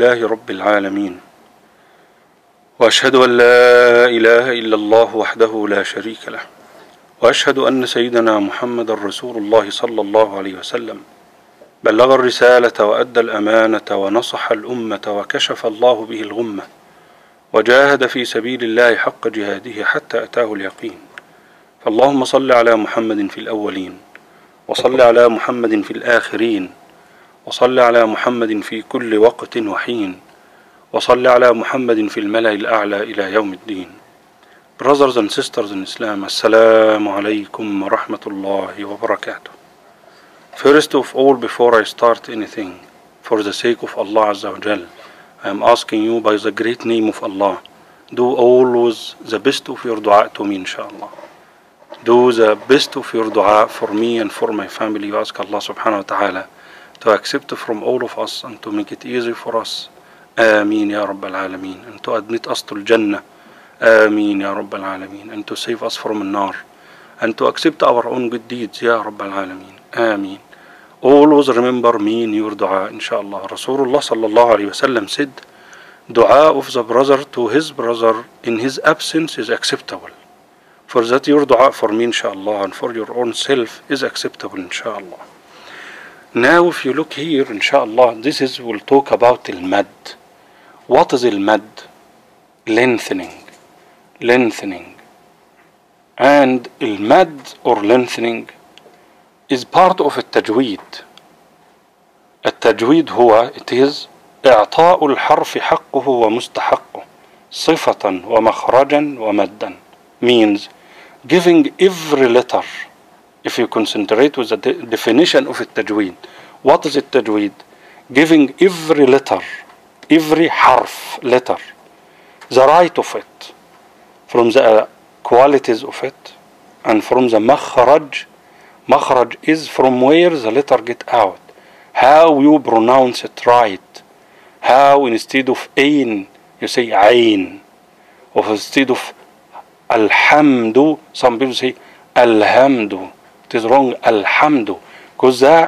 لله رب العالمين. وأشهد أن لا إله إلا الله وحده لا شريك له. وأشهد أن سيدنا محمد رسول الله صلى الله عليه وسلم. بلغ الرسالة وأدى الأمانة ونصح الأمة وكشف الله به الغمة. وجاهد في سبيل الله حق جهاده حتى أتاه اليقين. فاللهم صل على محمد في الأولين وصل على محمد في الآخرين وصل على محمد في كل وقت وحين وصل على محمد في الملأ الأعلى إلى يوم الدين Brothers and sisters in Islam Assalamu alaikum wa rahmatullahi wa barakatuh First of all before I start anything for the sake of Allah Azza wa Jal I am asking you by the great name of Allah do always the best of your dua to me inshallah do the best of your dua for me and for my family you ask Allah subhanahu wa ta'ala to accept from all of us and to make it easy for us. Ameen Ya Rabbal Alameen. And to admit us to Jannah. Ameen Ya Rabbal Alameen. And to save us from Nar. And to accept our own good deeds. Ya Rabbal Alameen. Ameen. Always remember me in your dua, inshallah. Rasulullah sallallahu alayhi wasallam said, Dua of the brother to his brother in his absence is acceptable. For that your dua for me, inshallah, and for your own self is acceptable, inshallah. Now if you look here, inshallah, this is, we'll talk about al-mad. What is al-mad? Lengthening. Lengthening. And al-mad or lengthening is part of التجويد. التجويد هو it is إعطاء الحرف حقه ومستحقه صفة ومخرجا ومدا means giving every letter if you concentrate with the de definition of التجويد what is التجويد giving every letter every حرف letter the right of it from the qualities of it and from the مخرج مخرج is from where the letter get out how you pronounce it right how instead of ain you say عين or instead of الحمد some people say الحمد it Is wrong alhamdu because the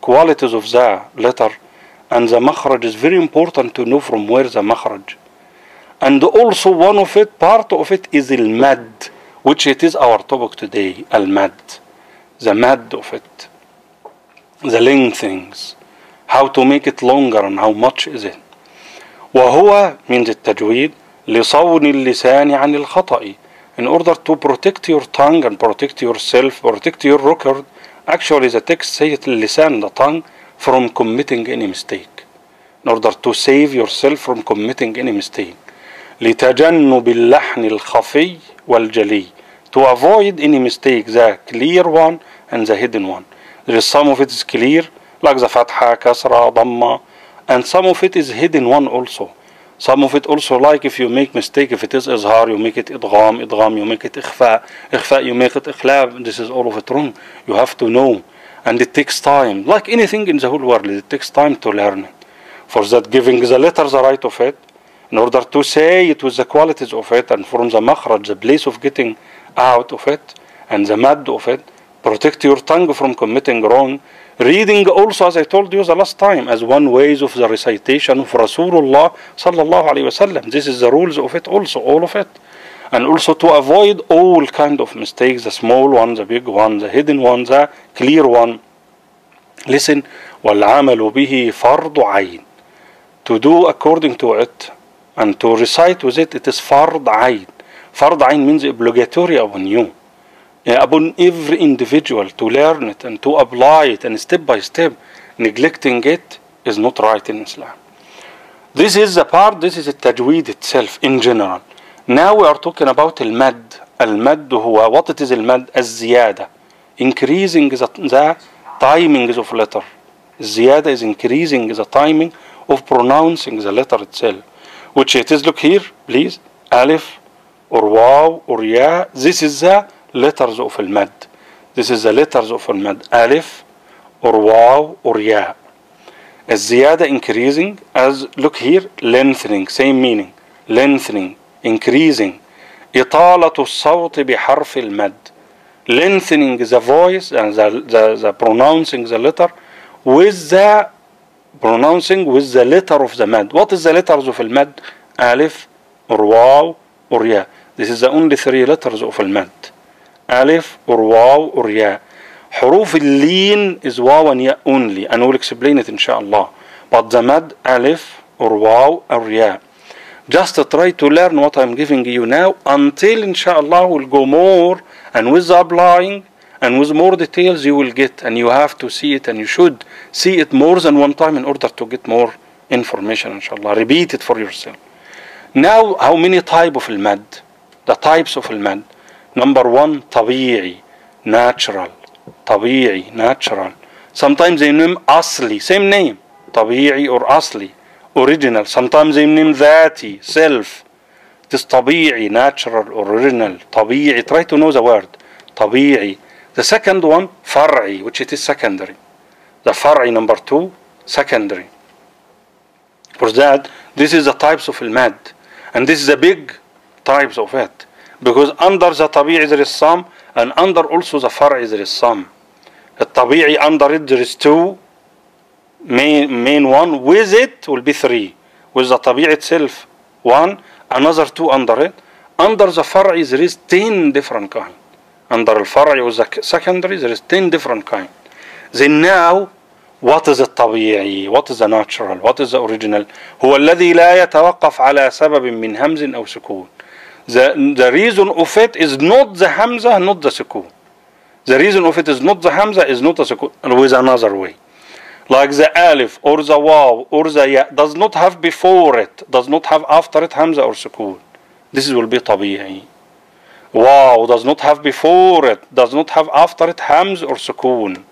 qualities of the letter and the makhraj is very important to know from where the makhraj and also one of it part of it is al mad which it is our topic today al mad the mad of it the lengthenings how to make it longer and how much is it وهو means التجويد لصون اللسان عن الخطأ in order to protect your tongue and protect yourself, protect your record, actually the text says اللسان, the tongue, from committing any mistake. In order to save yourself from committing any mistake. لتجنب اللحن الخفي والجلي. To avoid any mistake, the clear one and the hidden one. There is some of it is clear, like the fatha, kasra, dhamma, and some of it is hidden one also. Some of it also like if you make mistake, if it is izhar, you make it idgham, idgham, you make it ikhfa, ikhfa, you make it iqlab. This is all of it wrong. You have to know. And it takes time. Like anything in the whole world, it takes time to learn. For that giving the letter the right of it, in order to say it with the qualities of it, and from the makhraj, the place of getting out of it, and the mad of it, protect your tongue from committing wrong, Reading also, as I told you the last time, as one ways of the recitation of Rasulullah sallallahu alaihi wasallam. This is the rules of it also, all of it. And also to avoid all kind of mistakes, the small one, the big one, the hidden one, the clear one. Listen, وَالْعَمَلُ بِهِ فَرْضُ عَيْنٍ To do according to it and to recite with it, it is fard ayn. Fard ayn means obligatory upon you upon every individual to learn it and to apply it and step by step neglecting it is not right in Islam. This is the part, this is the tajweed itself in general. Now we are talking about al-mad. Al-mad هو, what it is al-mad? الزيادة. Increasing the, the timings of letter. الزيادة is increasing the timing of pronouncing the letter itself. Which it is, look here, please, alif or waw or ya. This is the letters of المد. This is the letters of المد. ألف or واو or ياء. الزيادة increasing as look here lengthening same meaning lengthening increasing إطالة الصوت بحرف المد lengthening the voice and the, the, the pronouncing the letter with the pronouncing with the letter of the mad. What is the letters of المد? ألف or واو or يا. This is the only three letters of المد. alif or waw or ya. Huruf al-leen is waw and ya only, and we'll explain it inshallah. But the mad, alif or waw or ya. Just try to learn what I'm giving you now until inshallah we'll go more. And with the applying and with more details you will get. And you have to see it and you should see it more than one time in order to get more information inshallah repeat it for yourself. Now how many type of al-mad? The types of al-mad. Number one طبيعي natural طبيعي natural. Sometimes they name أصلي same name طبيعي or أصلي original sometimes they name ذاتي self it is طبيعي natural original طبيعي try to know the word طبيعي the second one فرعي which it is secondary the فرعي number two secondary for that this is the types of المad and this is the big types of it Because under the طبيعي there is some and under also the فرعي there is some الطبيعي under it there is two main main one with it will be three with the طبيعي itself one another two under it under the فرعي there is ten different kind under الفرعي with the secondary there is ten different kind then now what is الطبيعي what is the natural what is the original هو الذي لا يتوقف على سبب من همز أو سكون The, the reason of it is not the hamza, not the sukun. The reason of it is not the hamza, is not the sukun, always another way. Like the alif or the waw or the ya does not have before it, does not have after it hamza or sukun. This will be tabi'i. Waw does not have before it, does not have after it hamza or sukun.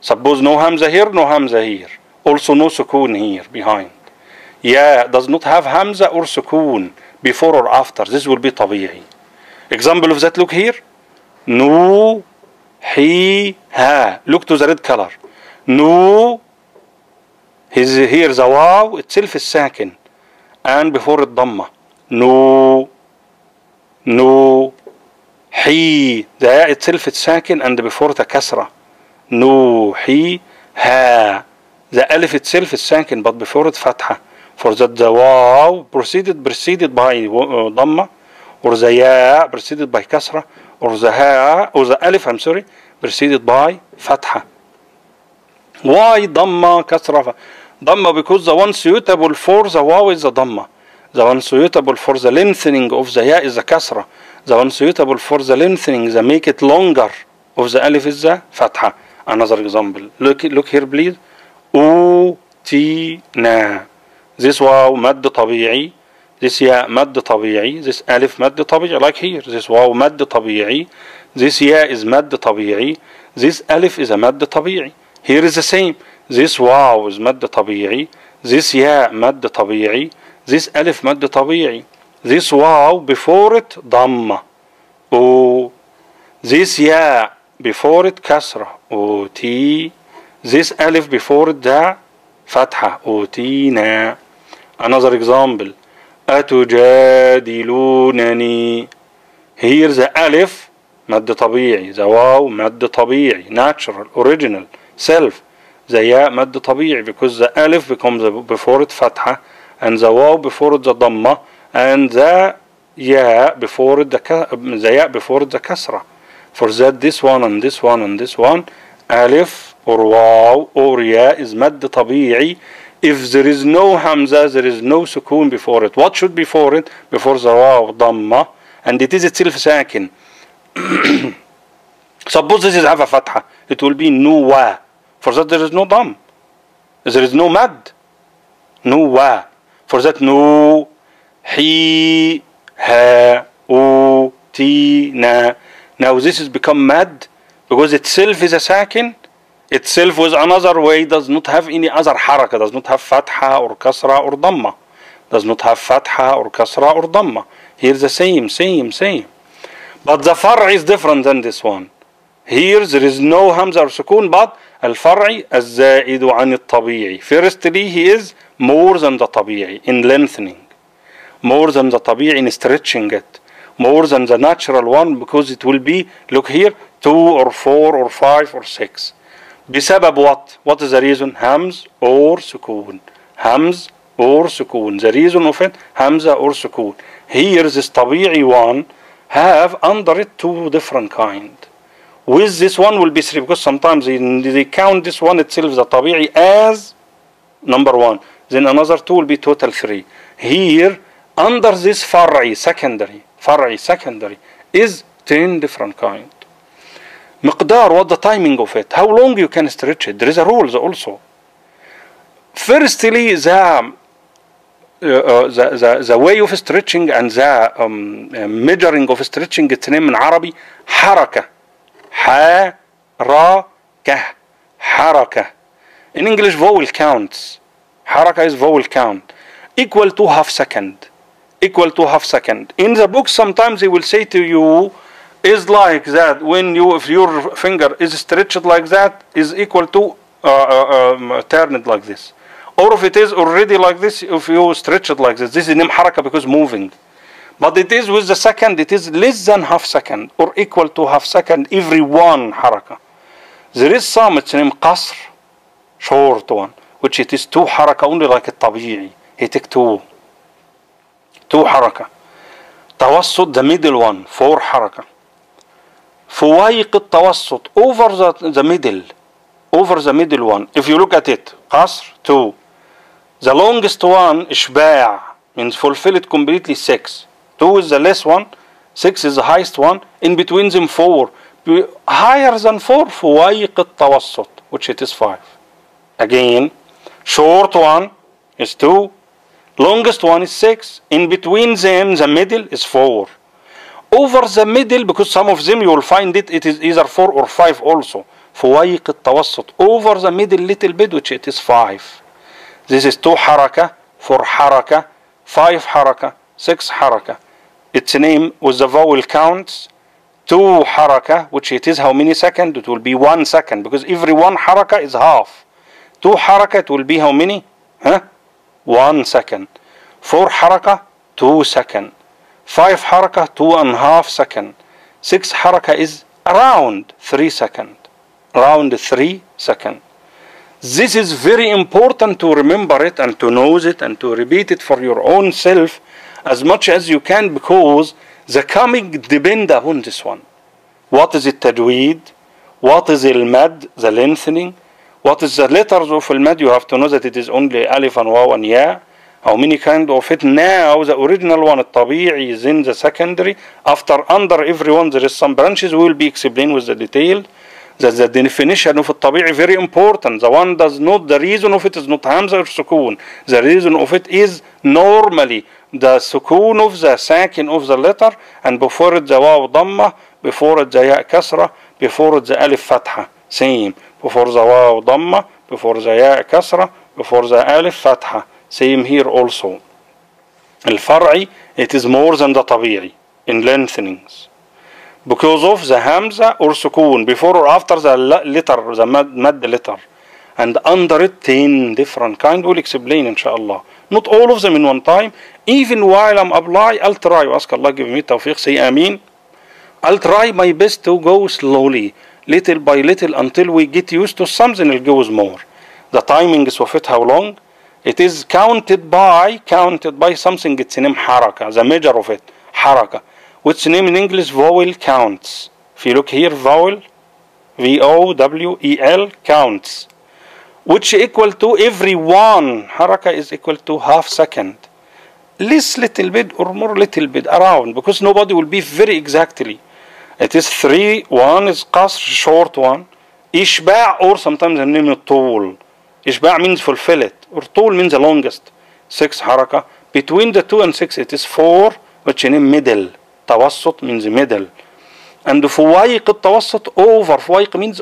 Suppose no hamza here, no hamza here. Also no sukun here behind. Ya does not have hamza or sukun. Before or after this will be طبيعي example of that look here نو حي ها look to the red color نو his here the واو itself is ساكن and before it ضمة نو نو حي the ياء itself is ساكن and before a كسرة نو حي ها the alif itself is ساكن but before it فتحة for that the واو proceeded preceded by ضمة or the ياء preceded by كسرة or the ها or the alif I'm sorry preceded by فتحة why ضمة كسرة ضمة because the one suitable for the واو is the ضمة the one suitable for the lengthening of the ياء is the كسرة the one suitable for the lengthening the make it longer of the alif is the فتحة another example look look here please أوتينا this واو مد طبيعي this ياء مد طبيعي this ألف مد طبيعي like here. This واو مد طبيعي this ياء is مد طبيعي this ألف is a مد طبيعي here is the same. This واو is مد طبيعي this ياء مد طبيعي this ألف مد طبيعي this واو before it ضمة أو this ياء before it كسرة أو تي this ألف before it دا فتحة أوتينا another example أتجادلونني here the ألف مد طبيعي the واو مد طبيعي natural original self the ياء مد طبيعي because the ألف becomes before it فتحة and the واو before it the ضمة and the ياء before it the, the ياء before it the كسرة for that this one and this one and this one ألف or واو or ياء is مد طبيعي If there is no hamza, there is no sukoon before it. What should be before it? Before the or dhamma, and it is itself sakin. Suppose this is have a fatha, it will be nuwa. For that there is no dam. There is no mad. nuwa. For that no he ha o ti na. Now this has become mad because itself is a sakin itself with another way does not have any other haraka, does not have fatha or kasra or dhamma, does not have fatha or kasra or dhamma. Here the same, same, same. But the far is different than this one. Here there is no hamza or sukun. but al-far'i az-za'idu an al-tabi'i. Firstly, he is more than the tabi'i in lengthening, more than the tabi'i in stretching it, more than the natural one because it will be, look here, two or four or five or six. بسبب what what is the reason همز or سكون همز or سكون the reason of it همزة or سكون here this طبيعي one have under it two different kind with this one will be three because sometimes they, they count this one itself the طبيعي as number one then another two will be total three here under this فرعي secondary فرعي secondary is 10 different kind مقدار what the timing of it how long you can stretch it there is a rules also firstly the uh, uh, the, the, the way of stretching and the um, uh, measuring of stretching الاثنين من عربي حركة حركة حركة in English vowel counts حركة is vowel count equal to half second equal to half second in the book sometimes they will say to you is like that when you if your finger is stretched like that is equal to uh, uh, um, turned like this or if it is already like this if you stretch it like this this is name حركة because moving but it is with the second it is less than half second or equal to half second every one حركة there is some it's named قصر short one which it is two حركة only like الطبيعي he take two two حركة توسط the middle one four حركة فويق التوسط over the, the middle over the middle one if you look at it قصر two the longest one إشباع means fulfill it completely six two is the less one six is the highest one in between them four higher than four فويق التوسط which it is five again short one is two longest one is six in between them the middle is four over the middle because some of them you will find it it is either four or five also فويق التوسط over the middle little bit which it is five this is two حركة four حركة five حركة six حركة its name with the vowel counts two حركة which it is how many second it will be one second because every one حركة is half two حركة it will be how many huh? one second four حركة two second 5 haraka, 2 and a half second. 6 haraka is around 3 second. Around 3 second. This is very important to remember it and to know it and to repeat it for your own self as much as you can because the coming depend upon this one. What is it tajweed? What is al-mad, the lengthening? What is the letters of al-mad? You have to know that it is only alif and waw and ya. How many kind of it now the original one الطبيعي is in the secondary after under every one there is some branches will be explained with the detail that the definition of الطبيعي very important the one does not the reason of it is not hamza or sukun the reason of it is normally the sukun of the sakin of the letter and before it the waw ضمة before it the ya kasra before it the alif fatha same before the waw ضمة before the ya kasra before the alif fatha Same here also. Al-Far'i, it is more than the Tabi'i in lengthenings. Because of the Hamza or Sukoon, before or after the letter, the mad, letter. And under it, 10 different kind. We'll explain, inshallah. Not all of them in one time. Even while I'm apply, I'll try. Ask Allah give me tawfiq, say Ameen. I'll try my best to go slowly, little by little, until we get used to something that goes more. The timings of it, how long? it is counted by counted by something it's name haraka the measure of it haraka which name in English vowel counts if you look here vowel V O W E L counts which equal to every one haraka is equal to half second less little bit or more little bit around because nobody will be very exactly it is three one is قصر short one إشباع or sometimes the name طول إشباع means fulfill it or طول means the longest six حركة between the two and six it is four which name middle توسط means middle and فويق التوسط over فويق means